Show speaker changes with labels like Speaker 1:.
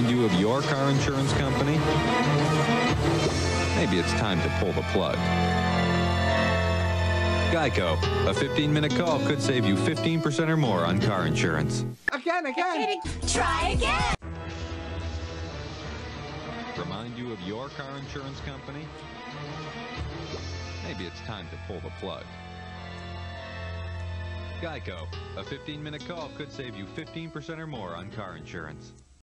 Speaker 1: Remind you of your car insurance company? Maybe it's time to pull the plug. Geico. A 15 minute call could save you 15% or more on car insurance.
Speaker 2: Again, again.
Speaker 3: Try again.
Speaker 1: Remind you of your car insurance company? Maybe it's time to pull the plug. Geico. A 15 minute call could save you 15% or more on car insurance.